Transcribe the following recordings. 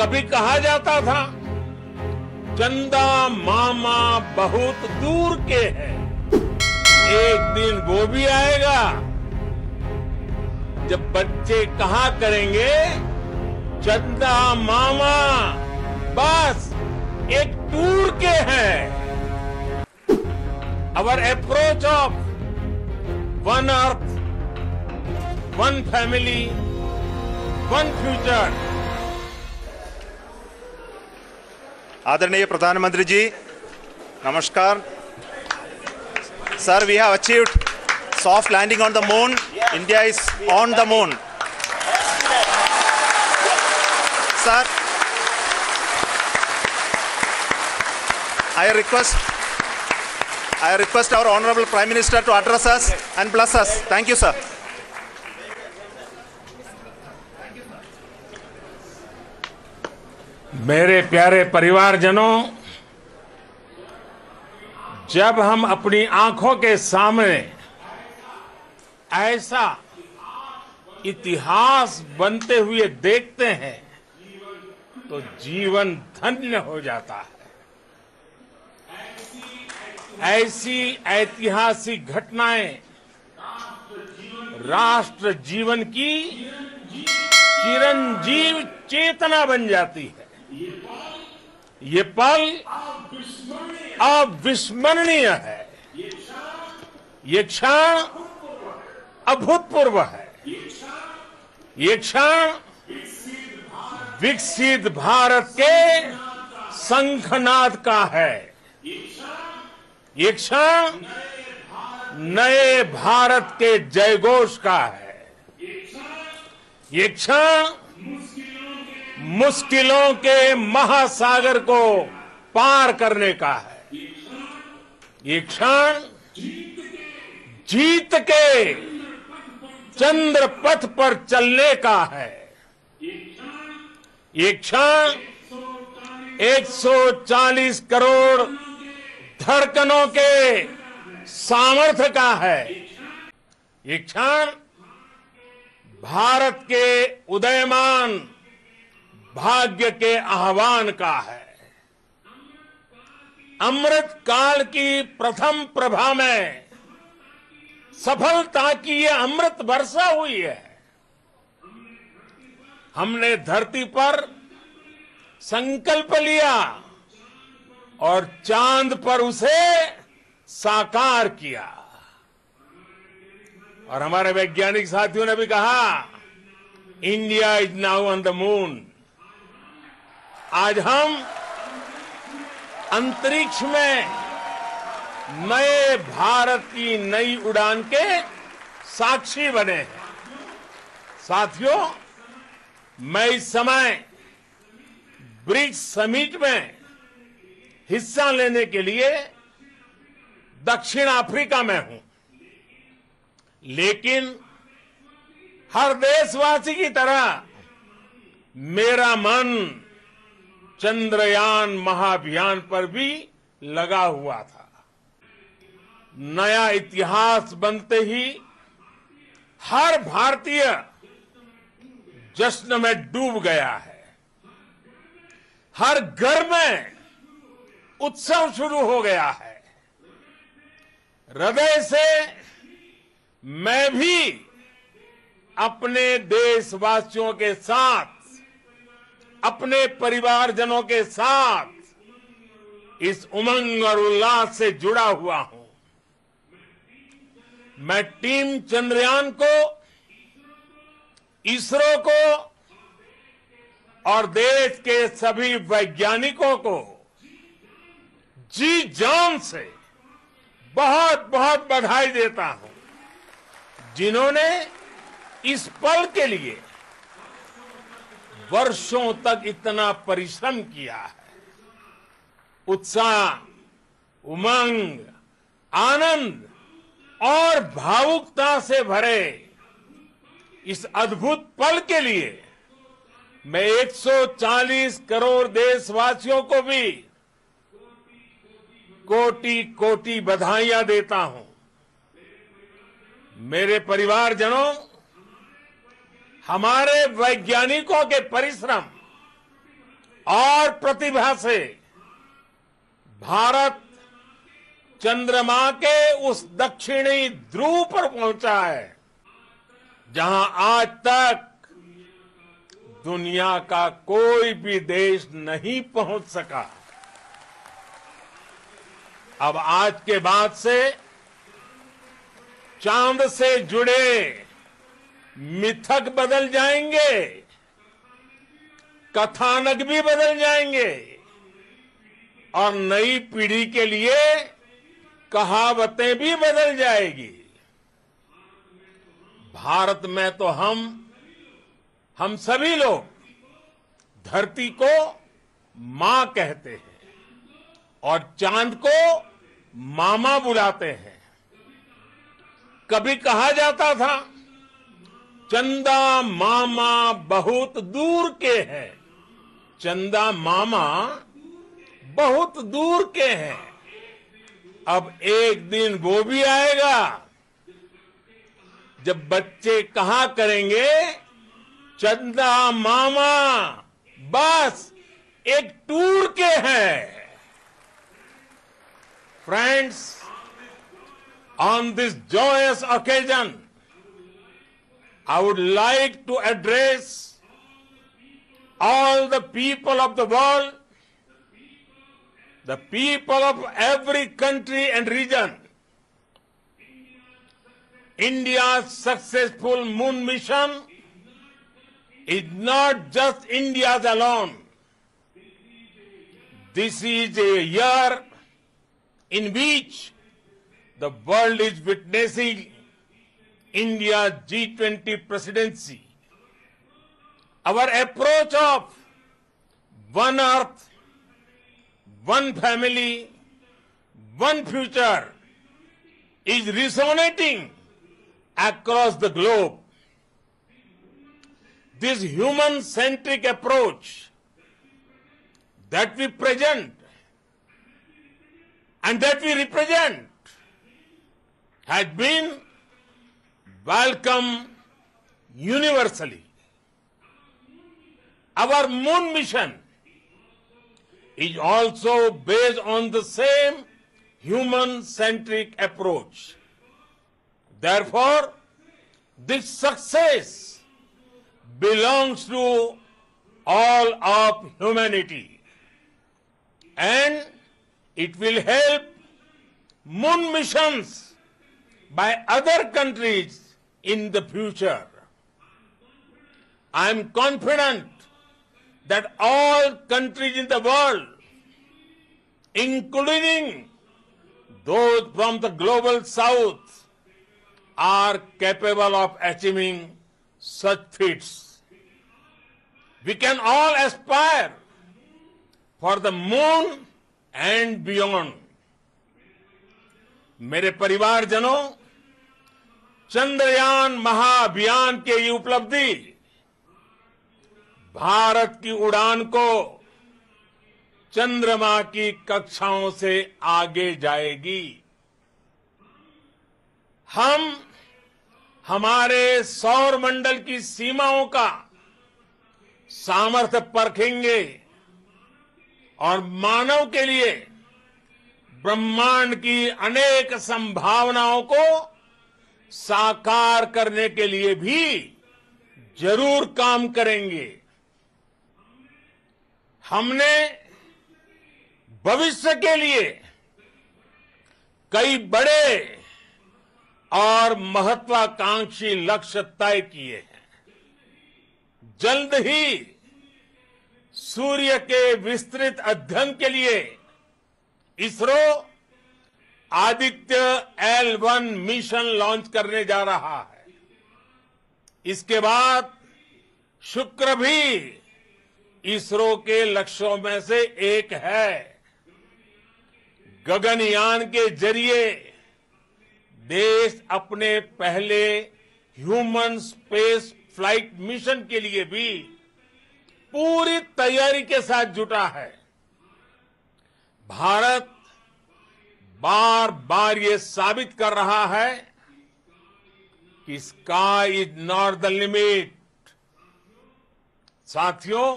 कभी कहा जाता था, चंदा मामा बहुत दूर के हैं। एक दिन वो भी आएगा। जब बच्चे कहा करेंगे? चंदा मामा, बस एक टूर के हैं। Our approach of one earth one family one one आदरणीय प्रधानमंत्री जी नमस्कार। Sir we have achieved soft landing on the moon India is on the moon sir I request I request our honourable prime minister to address us and bless us thank you sir मेरे प्यारे परिवारजनों, जब हम अपनी आँखों के सामने ऐसा इतिहास बनते हुए देखते हैं तो जीवन धन्य हो जाता है। ऐसी ऐतिहासिक घटनाएँ राष्ट्र जीवन की चिरंजीव चेतना बन जाती है। ये पल अविस्मरणीय है। ये क्षण अभूतपूर्व है। ये क्षण विकसित भारत के शंखनाद का है। ये क्षण नए भारत के जयघोष का है। ये क्षण मुश्किलों के महासागर को पार करने का है। ये क्षण जीत के चंद्र पथ पर चलने का है। ये क्षण 140 करोड़ धड़कनों के सामर्थ्य का है। ये क्षण भारत के उदयमान भाग्य के आह्वान का है। अमृत काल की प्रथम प्रभा में सफलता की ये अमृत वर्षा हुई है। हमने धरती पर संकल्प लिया और चाँद पर उसे साकार किया। और हमारे वैज्ञानिक साथियों ने भी कहा, India is now on the moon. आज हम अंतरिक्ष में नए भारत की नई उड़ान के साक्षी बने हैं। साथियों, मैं इस समय ब्रिक्स समिट में हिस्सा लेने के लिए दक्षिण अफ्रीका में हूँ। लेकिन हर देशवासी की तरह मेरा मन चंद्रयान महाअभियान पर भी लगा हुआ था। नया इतिहास बनते ही हर भारतीय जश्न में डूब गया है। हर घर में उत्सव शुरू हो गया है। हृदय से मैं भी अपने देशवासियों के साथ अपने परिवारजनों के साथ इस उमंग और उल्लास से जुड़ा हुआ हूँ। मैं टीम चंद्रयान को, इसरो को और देश के सभी वैज्ञानिकों को जी जान से बहुत बहुत बधाई देता हूँ, जिन्होंने इस पल के लिए वर्षों तक इतना परिश्रम किया है। उत्साह, उमंग, आनंद और भावुकता से भरे इस अद्भुत पल के लिए मैं 140 करोड़ देशवासियों को भी कोटि कोटि बधाइयाँ देता हूँ। मेरे परिवारजनों हमारे वैज्ञानिकों के परिश्रम और प्रतिभा से भारत चंद्रमा के उस दक्षिणी ध्रुव पर पहुँचा है, जहाँ आज तक दुनिया का कोई भी देश नहीं पहुँच सका। अब आज के बाद से चाँद से जुड़े मिथक बदल जाएँगे, कथानक भी बदल जाएँगे। और नई पीढ़ी के लिए कहावतें भी बदल जाएगी। भारत में तो हम हम सभी लोग धरती को माँ कहते हैं और चाँद को मामा बुलाते हैं। कभी कहा जाता था चंदा मामा बहुत दूर के हैं। चंदा मामा बहुत दूर के हैं। अब एक दिन वो भी आएगा। जब बच्चे कहा करेंगे? चंदा मामा, बस एक टूर के हैं। Friends on this joyous occasion i would like to address all the people of the world the people of every country and region. India's successful moon mission is not just india's alone. This is a year in which the world is witnessing India's G20 presidency. Our approach of one earth, one family, one future is resonating across the globe. This human centric approach that we present and that we represent has been welcomed universally. Our moon mission is also based on the same human centric approach. Therefore, this success belongs to all of humanity and it will help moon missions by other countries in the future. I am confident that all countries in the world, including those from the global south, are capable of achieving such feats. We can all aspire for the moon and beyond. मेरे परिवारजनों चंद्रयान महाअभियान के ये उपलब्धि। भारत की उड़ान को चंद्रमा की कक्षाओं से आगे जाएगी। हम, हमारे सौर मंडल की सीमाओं का सामर्थ्य परखेंगे और मानव के लिए ब्रह्मांड की अनेक संभावनाओं को साकार करने के लिए भी ज़रूर काम करेंगे। हमने भविष्य के लिए कई बड़े और महत्वाकांक्षी लक्ष्य तय किए हैं। जल्द ही सूर्य के विस्तृत अध्ययन के लिए ISRO Aditya L one mission launch करने जा रहा है। इसके बाद शुक्र भी इसरो के लक्ष्यों में से एक है। गगनयान के ज़रिए देश अपने पहले ह्यूमन स्पेस फ़्लाइट मिशन के लिए भी पूरी तैयारी के साथ जुटा है। भारत बार बार ये साबित कर रहा है कि sky is not the limit साथियों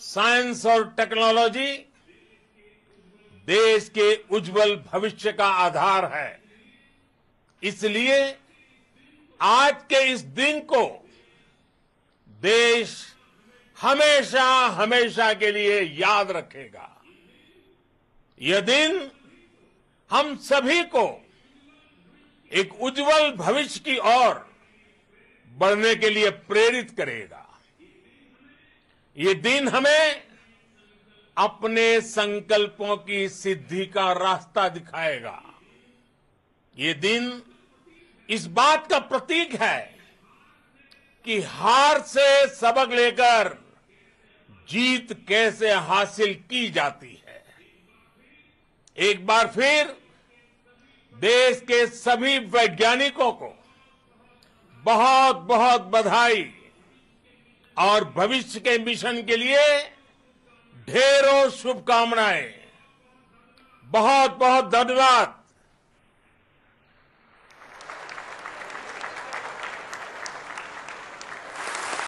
साइंस और टेक्नोलॉजी देश के उज्जवल भविष्य का आधार है। इसलिए आज के इस दिन को देश हमेशा हमेशा के लिए याद रखेगा। यह दिन हम सभी को एक उज्जवल भविष्य की ओर बढ़ने के लिए प्रेरित करेगा। ये दिन हमें अपने संकल्पों की सिद्धि का रास्ता दिखाएगा। ये दिन इस बात का प्रतीक है कि हार से सबक लेकर जीत कैसे हासिल की जाती है। एक बार फिर देश के सभी वैज्ञानिकों को बहुत बहुत बधाई और भविष्य के मिशन के लिए ढेरों शुभकामनाएँ। बहुत बहुत धन्यवाद।